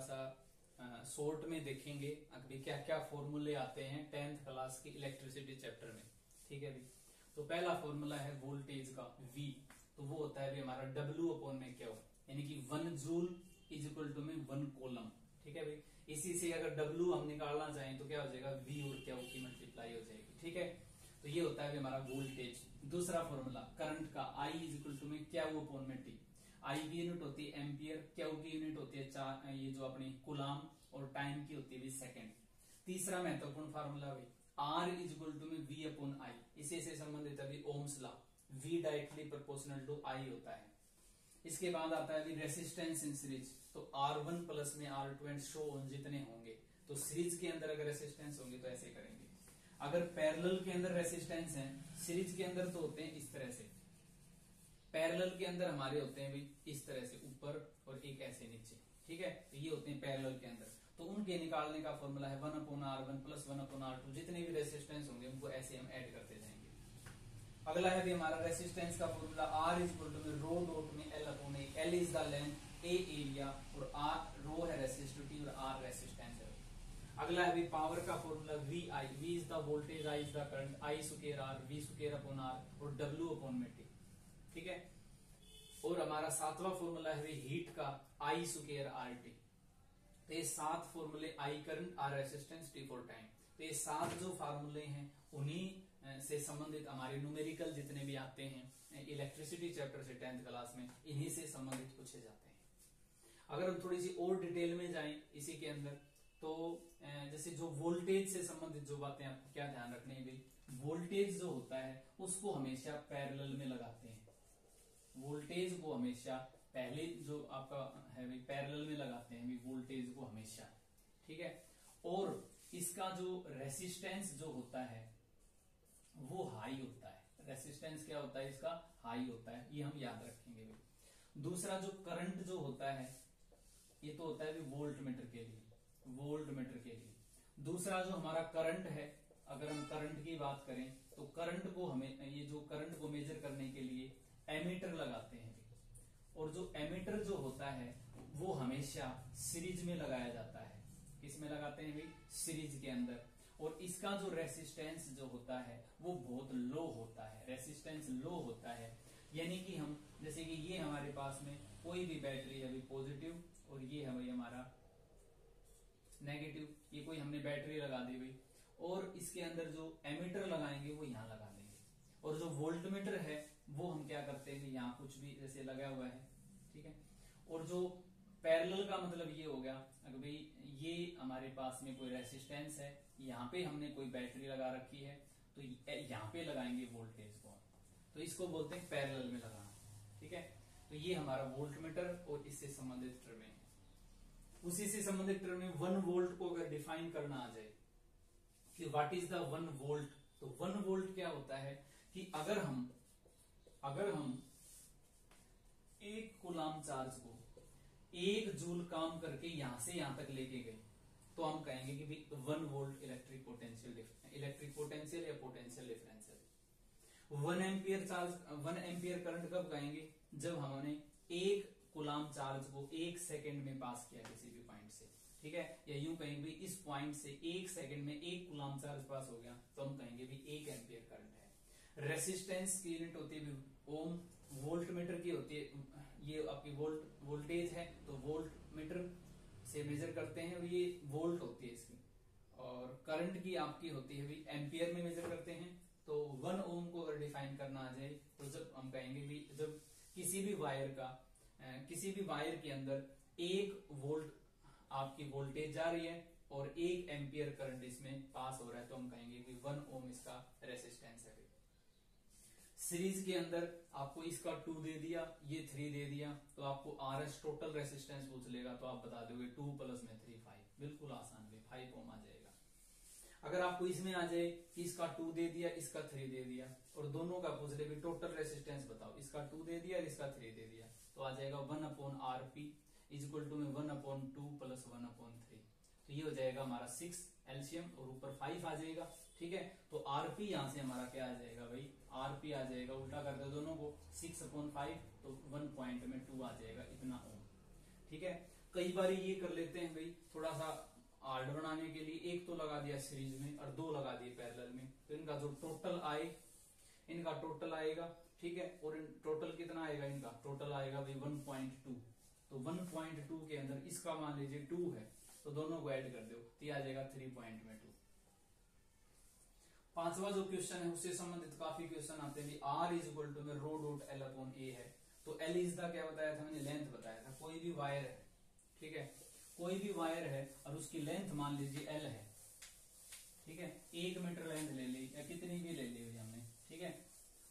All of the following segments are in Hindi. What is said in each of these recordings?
शॉर्ट में देखेंगे अभी क्या क्या फॉर्मूले आते हैं टेंथ क्लास की इलेक्ट्रिसिटी चैप्टर में। ठीक है अभी तो पहला फॉर्मूला है वोल्टेज का, V तो वो होता है हमारा W अपॉन में क्या हो? यानी कि one joule is equal to में वन कोलम ठीक है भाई? इसी से अगर W हम निकालना चाहें तो क्या हो जाएगा? V और क्या की मल्टीप्लाई हो जाएगी। ठीक है? तो ये होता है हमारा वोल्टेज दूसरा फॉर्मूला करंट का I इज़ इक्वल टू में क्या वो अपॉन में टी आई की यूनिट होती है एम्पियर क्यू की यूनिट होती है, चार, ये जो अपनी कुलाम और टाइम की होती है सेकेंड तीसरा महत्वपूर्ण फार्मूला भाई आर इज़ इक्वल टू में वी अपॉन आई इसी से संबंधित अभी ohm's law V directly proportional to I होता है. इसके बाद आता है रेसिस्टेंस इन सीरीज़ तो आर वन प्लस में R two and so on जितने होंगे तो सीरीज़ के अंदर अगर रेसिस्टेंस होंगे तो ऐसे करेंगे. अगर पैरेलल के अंदर रेसिस्टेंस है सीरीज़ के अंदर तो होते हैं इस तरह से. पैरेलल के अंदर हमारे होते हैं भाई, इस तरह से ऊपर और एक ऐसे नीचे, ठीक है? तो ये होते हैं पैरेलल के अंदर। तो उनके निकालने का फॉर्मूला है one upon R one plus one upon R two जितने भी रेसिस्टेंस होंगे, उनको ऐसे हम ऐड करते जाएँगे। अगला है भी हमारा रेसिस्टेंस का formula R is equal to में रो डॉट में L upon L is the length A area और आर रो है रेसिस्टिविटी और आर रेसिस्टेंस है। अगला है भी पावर का formula V I V is the voltage I is the current I square R V square upon R और डब्ल्यू अपॉन में ठीक है? और हमारा सातवां फॉर्मूला है हीट का आई सुकेयर आर टी तो ये सात फॉर्मूले I current R resistance T for time तो ये सात जो फार्मूले हैं, उन्हीं से संबंधित हमारे न्यूमेरिकल जितने भी आते हैं इलेक्ट्रिसिटी चैप्टर से टेंथ क्लास में, इन्हीं से संबंधित पूछे जाते हैं। अगर हम थोड़ी सी और डिटेल में जाएँ इसी के अंदर तो जैसे जो वोल्टेज से संबंधित जो बातें आपको क्या ध्यान रखने भाई? वोल्टेज जो होता है, उसको हमेशा पैरेलल में लगाते हैं। वोल्टेज को हमेशा पहले जो आपका है, भाई पैरेलल में लगाते हैं वोल्टेज को हमेशा, ठीक है? और इसका जो रेसिस्टेंस जो होता है, वो हाई होता है। रेसिस्टेंस क्या होता है? इसका हाई होता है। ये हम याद रखेंगे, भाई। दूसरा जो करंट जो होता है, ये तो होता है वोल्ट मीटर के लिए वोल्ट मीटर के लिए। दूसरा जो हमारा करंट है, अगर हम करंट की बात करें तो करंट को हमें, ये जो करंट को मेजर करने के लिए एमीटर लगाते हैं। और जो एमीटर जो होता है, वो हमेशा सीरीज़ में लगाया जाता है। किसमें लगाते हैं भाई? सीरीज़ के अंदर। और इसका जो रेसिस्टेंस जो होता है, वो बहुत लो होता है। रेसिस्टेंस लो होता है। यानी कि हम, जैसे कि ये हमारे पास में कोई भी बैटरी अभी पॉजिटिव और ये है भाई हमारा नेगेटिव। ये कोई हमने बैटरी लगा दी भाई। और इसके अंदर जो एमीटर लगाएँगे, वो यहाँ लगा देंगे। और जो वोल्ट मीटर है वो हम क्या करते हैं, यहाँ कुछ भी जैसे लगा हुआ है, ठीक है? और जो पैरेलल का मतलब ये हो गया, अगर भाई ये हमारे पास में कोई रेसिस्टेंस है, यहाँ पे हमने कोई बैटरी लगा रखी है तो यहाँ पे लगाएँगे वोल्टेज को तो इसको बोलते हैं पैरेलल में लगाना, ठीक है? तो ये हमारा वोल्ट मीटर और इससे संबंधित टर्म है। उसी से संबंधित टर्म में वन वोल्ट को अगर डिफाइन करना आ जाए, कि what is the one volt तो वन वोल्ट क्या होता है कि अगर हम अगर हम एक गुलाम चार्ज को एक जूल काम करके यहाँ से यहाँ तक लेके गए तो हम कहेंगे कि भाई one volt electric potential electric potential या potential differential one ampere charge one ampere current कब कहेंगे? जब हमने एक कुलाम चार्ज को एक सेकेंड में पास किया किसी भी पॉइंट से, ठीक है? या यूँ कहेंगे, इस पॉइंट से एक सेकंड में एक गुलाम चार्ज पास हो गया तो हम कहेंगे भी एक एम्पियर करंट है। रेसिस्टेंस की यूनिट होती है ओम वोल्ट मीटर की होती है, ये आपकी वोल्ट वोल्टेज है तो वोल्ट मीटर से मेजर करते हैं और ये वोल्ट होती है इसकी। और करंट की आपकी होती है भी एम्पियर में मेजर करते हैं तो वन ओम को अगर डिफाइन करना आ जाए तो जब हम कहेंगे भी जब किसी भी वायर का किसी भी वायर के अंदर एक वोल्ट आपकी वोल्टेज जा रही है और एक एम्पियर करंट इसमें पास हो रहा है तो हम कहेंगे कि वन ओम इसका रेसिस्टेंस है। सीरीज़ के अंदर आपको इसका टू दे दिया, ये थ्री दे दिया तो आपको आर एस टोटल रेसिस्टेंस पूछ लेगा तो आप बता दोगे टू प्लस में थ्री फाइव बिल्कुल आसान भी फाइव ओम आ जाएगा। अगर आपको इसमें आ जाए कि इसका टू दे दिया, इसका थ्री दे दिया, और दोनों का पूछ ले टोटल रेसिस्टेंस बताओ, इसका टू दे दिया और इसका थ्री दे दिया तो आ जाएगा one upon R P is equal to में one upon two plus one upon three तो ये हो जाएगा हमारा सिक्स एल्सियम और ऊपर फाइव आ जाएगा। ठीक है? तो आरपी यहाँ से हमारा क्या आ जाएगा भाई? आरपी आ जाएगा, उल्टा कर दो दोनों को। सिक्स अपॉन फाइव तो वन पॉइंट में टू आ जाएगा, इतना ओम ठीक है? कई बार ये कर लेते हैं भाई थोड़ा सा आर्ड बनाने के लिए। एक तो लगा दिया सीरीज़ में और दो लगा दिए पैरेलल में। तो इनका जो टोटल आए, इनका टोटल आएगा, ठीक है? और टोटल कितना आएगा इनका? टोटल आएगा भाई 1.2 तो 1.2 के अंदर इसका मान लीजिए टू है तो दोनों को ऐड कर दो। तो आ जाएगा थ्री पॉइंट में टू पांचवा जो क्वेश्चन है, उससे संबंधित काफ़ी क्वेश्चन आते हैं आर इज़ इक्वल टू में rho dot L upon A है। तो एल इज़ द क्या बताया था मैंने? लेंथ बताया था। कोई भी वायर है, ठीक है? कोई भी वायर है और उसकी लेंथ मान लीजिए एल है, ठीक है? एक मीटर लेंथ ले ली या कितनी भी ले ली हुई हमने, ठीक है?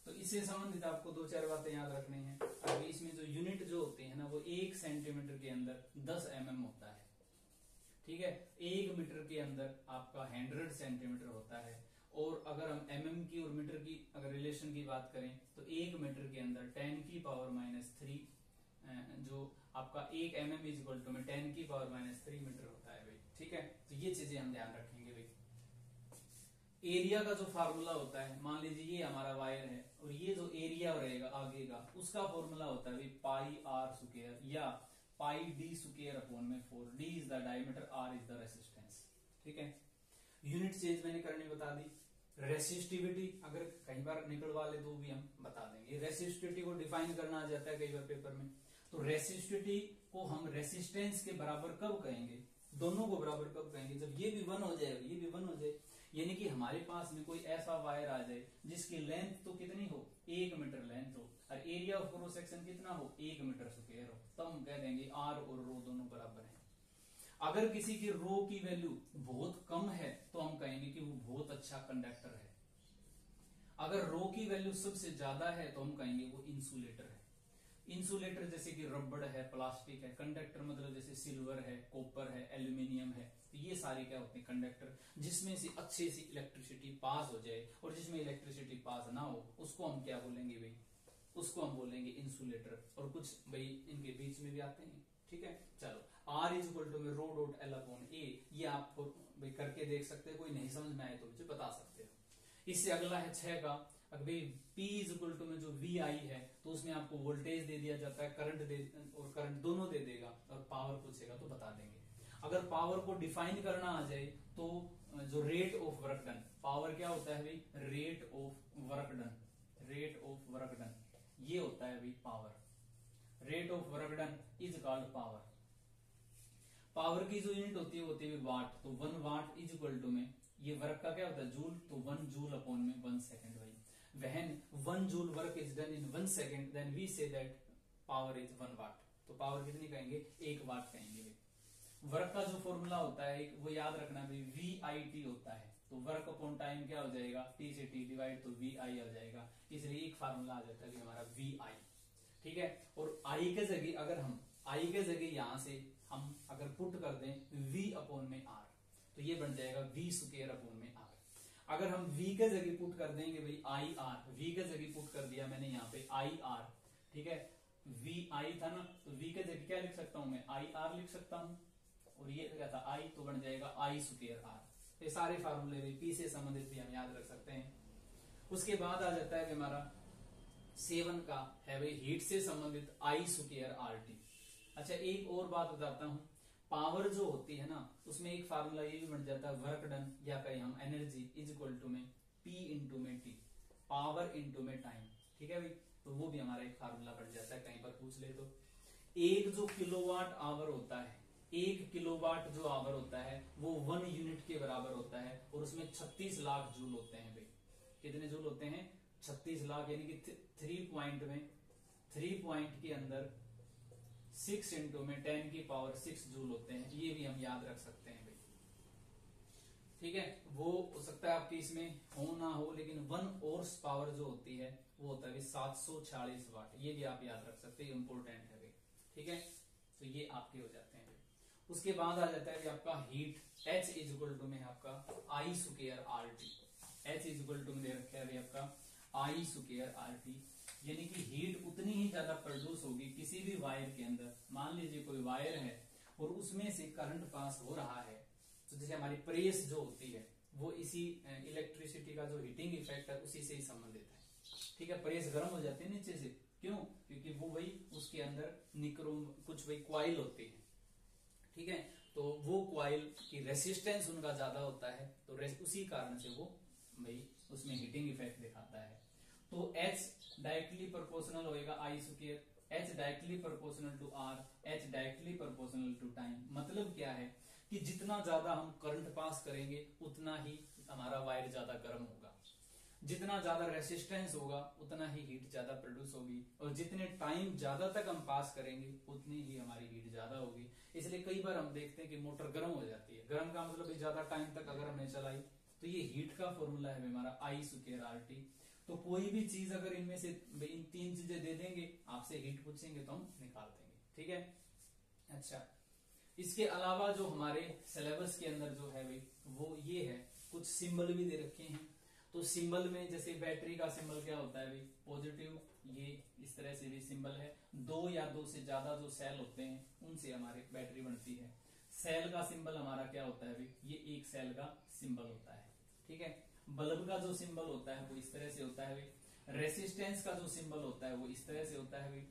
तो इससे संबंधित आपको दो चार बातें याद रखनी है। अभी इसमें जो यूनिट जो होते हैं ना, वो एक सेंटीमीटर के अंदर दस एम mm होता है, ठीक है? एक मीटर के अंदर आपका हंड्रेड सेंटीमीटर होता है। और अगर हम एम mm की और मीटर की अगर रिलेशन की बात करें तो एक मीटर के अंदर टेन की पावर माइनस थ्री जो आपका एक एम एम इज़ टू में टेन की पावर माइनस थ्री मीटर होता है भाई, ठीक है? तो ये चीज़ें हम ध्यान रखेंगे भाई। एरिया का जो फार्मूला होता है, मान लीजिए ये हमारा वायर है, और ये जो एरिया रहेगा आगे का, उसका फॉर्मूला होता है भाई पाई आर सुकेयर या पाई डी सुकेयर अपॉन में four D is the diameter R is the resistance ठीक है? यूनिट चेंज मैंने करनी बता दी। रेसिस्टिविटी अगर कई बार निकलवा ले तो भी हम बता देंगे। रेसिस्टिविटी को डिफाइन करना आ जाता है कई बार पेपर में। तो रेसिस्टिविटी को हम रेसिस्टेंस के बराबर कब कहेंगे? दोनों को बराबर कब कहेंगे? जब ये भी वन हो जाएगा ये भी वन हो जाए, यानी कि हमारे पास में कोई ऐसा वायर आ जाए जिसकी लेंथ तो कितनी हो? एक मीटर लेंथ हो। और एरिया ऑफ़ क्रॉस सेक्शन कितना हो? एक मीटर स्क्वायर हो। तब हम कह देंगे आर और रो दोनों बराबर हैं। अगर किसी की रो की वैल्यू बहुत कम है तो हम कहेंगे कि वो बहुत अच्छा कंडक्टर है। अगर रो की वैल्यू सबसे ज़्यादा है तो हम कहेंगे वो इंसुलेटर है। इंसुलेटर जैसे कि रबड़ है प्लास्टिक है कंडक्टर मतलब जैसे सिल्वर है कॉपर है एल्यूमिनियम है तो ये सारे क्या होते हैं कंडक्टर जिसमें से अच्छे से इलेक्ट्रिसिटी पास हो जाए और जिसमें इलेक्ट्रिसिटी पास ना हो, उसको हम क्या बोलेंगे भाई? उसको हम बोलेंगे इंसुलेटर और कुछ भाई इनके बीच में भी आते हैं, ठीक है? चलो R is equal to rho dot L upon A ये आप भाई करके देख सकते हैं, कोई नहीं समझ में आए तो मुझे बता सकते हो। इससे अगला है छह का। भाई P इज़ इक्वल टू में जो वी आई है तो उसमें आपको वोल्टेज दे दिया जाता है करंट दे, और करंट दोनों दे देगा, और पावर पूछेगा तो बता देंगे। अगर पावर को डिफाइन करना आ जाए तो जो rate of work done power क्या होता है भाई? Rate of work done rate of work done ये होता है भाई power rate of work done is called power power की जो यूनिट होती है, वो होती है वाट। तो one watt is equal to में, ये वर्क का क्या होता है? जूल। तो वन जूल अपॉन में वन सेकेंड भाई। when one joule work is done in one second, then we say that power is one watt तो पावर कितनी कहेंगे? एक वाट कहेंगे वर्क का जो फॉर्मूला होता है वो याद रखना भाई वी आई टी होता है। तो वर्क अपॉन टाइम क्या हो जाएगा? टी से टी डिवाइड तो वी आई आ जाएगा। इसलिए एक फार्मूला आ जाता है हमारा वी आई ठीक है? और आई के जगह, अगर हम आई के जगह यहाँ से हम अगर पुट कर दें वी अपॉन में आर तो ये बन जाएगा वी स्क्र अपॉन में आर अगर हम v के जगह पुट कर देंगे भाई आई आर वी के जगह पुट कर दिया मैंने यहाँ पे आई आर ठीक है? वी आई था ना तो v के जगह क्या लिख सकता हूँ मैं? आई आर लिख सकता हूँ। और ये क्या था? आई तो बन जाएगा आई सुकेयर आर ये सारे फार्मूले भी पी से संबंधित भी हम याद रख सकते हैं। उसके बाद आ जाता है कि हमारा सेवन का है भाई हीट से संबंधित आई सुकेयर आर टी अच्छा एक और बात बताता हूँ। पावर जो होती है ना, उसमें एक फार्मूला ये भी बन जाता है वर्क डन या कहीं हम एनर्जी इज़ इक्वल टू में पी इंटू में टी पावर इंटू में टाइम ठीक है भाई? तो वो भी हमारा एक फार्मूला बन जाता है, कहीं पर पूछ ले तो। एक जो किलोवाट आवर होता है, एक किलोवाट जो आवर होता है, वो वन यूनिट के बराबर होता है, और उसमें 36 लाख जूल होते हैं भाई। कितने जूल होते हैं? 36 लाख, यानी कि थ्री पॉइंट में थ्री पॉइंट के अंदर सिक्स इंटू में टेन की पावर सिक्स जूल होते हैं, ये भी हम याद रख सकते हैं भाई। ठीक है? वो हो सकता है आपकी इसमें हो ना हो, लेकिन वन ओर्स पावर जो होती है, वो होता है सात सौ छियालीस वाट ये भी आप याद रख सकते हैं इंपोर्टेंट है भाई। ठीक है? तो ये आपके हो जाते हैं उसके बाद आ जाता है आपका heat H is equal to में आपका I square R T H is equal to में दे रखा है आपका आई सुकेयर आर टी यानी कि हीट उतनी ही ज़्यादा प्रोड्यूस होगी किसी भी वायर के अंदर। मान लीजिए कोई वायर है और उसमें से करंट पास हो रहा है तो जैसे हमारी प्रेस जो होती है, वो इसी इलेक्ट्रिसिटी का जो हीटिंग इफ़ेक्ट है, उसी से ही संबंधित है। ठीक है प्रेस गर्म हो जाती है नीचे से। क्यों? क्योंकि वो वही उसके अंदर निक्रोम कुछ वही क्वाइल होती है। ठीक है तो वो क्वाइल की रेसिस्टेंस उनका ज़्यादा होता है तो उसी कारण से वो भाई उसमें हीटिंग इफ़ेक्ट दिखाता है। तो H डायरेक्टली प्रोपोर्शनल होएगा I square H directly proportional to R H directly proportional to time मतलब क्या है कि जितना ज़्यादा हम करंट पास करेंगे, उतना ही हमारा वायर ज़्यादा गर्म होगा। जितना ज़्यादा रेसिस्टेंस होगा, उतना ही हीट ज़्यादा प्रोड्यूस होगी। और जितने टाइम ज़्यादा तक हम पास करेंगे, उतनी ही हमारी हीट ज़्यादा होगी। इसलिए कई बार हम देखते हैं कि मोटर गर्म हो जाती है। गर्म का मतलब ज़्यादा टाइम तक अगर हमने चलाई तो ये हीट का फॉर्मूला है हमारा आई सुकेर आर टी तो कोई भी चीज़ अगर इनमें से इन तीन चीज़ें दे देंगे, आपसे हीट पूछेंगे तो हम निकाल देंगे। ठीक है? अच्छा। इसके अलावा जो हमारे सिलेबस के अंदर जो है भाई, वो ये है, कुछ सिंबल भी दे रखे हैं। तो सिंबल में जैसे बैटरी का सिंबल क्या होता है भाई? पॉजिटिव ये इस तरह से भी सिंबल है। दो या दो से ज़्यादा जो सेल होते हैं, उनसे हमारे बैटरी बनती है। सेल का सिंबल हमारा क्या होता है भाई? ये एक सेल का सिंबल होता है। ठीक है? बल्ब का जो सिंबल होता है वो इस तरह से होता है रेसिस्टेंस का जो सिंबल होता है वो इस तरह से होता है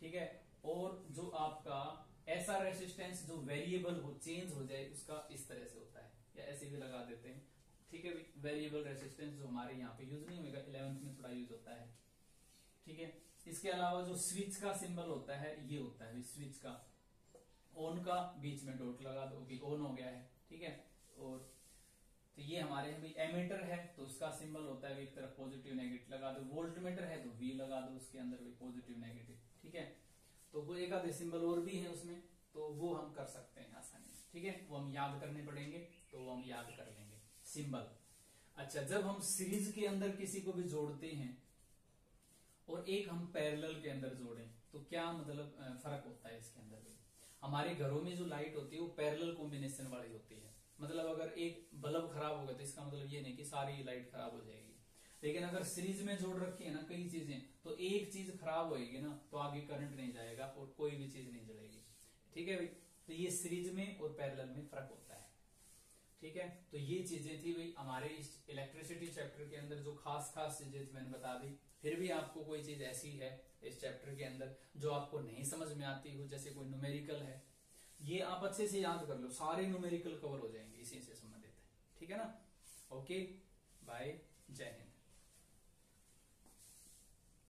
ठीक है? और जो आपका ऐसा रेसिस्टेंस जो वेरिएबल हो चेंज हो जाए, उसका इस तरह से होता है। या ऐसे भी लगा देते हैं। ठीक है वेरिएबल रेसिस्टेंस जो हमारे यहाँ पे यूज़ नहीं होगा इलेवेंथ में थोड़ा यूज़ होता है। ठीक है? इसके अलावा जो स्विच का सिंबल होता है, ये होता है स्विच का। ऑन का बीच में डॉट लगा दो ऑन हो गया है। ठीक है? और तो ये हमारे भाई एमीटर है तो उसका सिंबल होता है, एक तरफ़ पॉजिटिव नेगेटिव लगा दो। वोल्ट मीटर है तो वी लगा दो, उसके अंदर भी पॉजिटिव नेगेटिव ठीक है? तो वो एक आधे सिंबल और भी है उसमें तो वो हम कर सकते हैं आसानी ठीक है? वो हम याद करने पड़ेंगे तो वो हम याद कर लेंगे। सिंबल अच्छा जब हम सीरीज़ के अंदर किसी को भी जोड़ते हैं, और एक हम पैरेलल के अंदर जोड़े तो क्या मतलब फ़र्क होता है इसके अंदर भी? हमारे घरों में जो लाइट होती है, वो पैरेलल कॉम्बिनेशन वाली होती है। मतलब अगर एक बल्ब खराब होगा तो इसका मतलब ये नहीं कि सारी लाइट खराब हो जाएगी। लेकिन अगर सीरीज़ में जोड़ रखी है ना कई चीज़ें तो एक चीज़ खराब होएगी ना तो आगे करंट नहीं जाएगा और कोई भी चीज़ नहीं जलेगी। ठीक है भाई? तो ये सीरीज़ में और पैरेलल में फ़र्क होता है। ठीक है? तो ये चीज़ें थी भाई हमारे इस इलेक्ट्रिसिटी चैप्टर के अंदर जो खास खास चीज़ें थी, मैंने बता दी। फिर भी आपको कोई चीज़ ऐसी है इस चैप्टर के अंदर जो आपको नहीं समझ में आती हो, जैसे कोई न्यूमेरिकल है ये आप अच्छे से याद कर लो, सारे न्यूमेरिकल कवर हो जाएँगे, इसी से संबंधित है। ठीक है ना? ओके बाय जय हिंद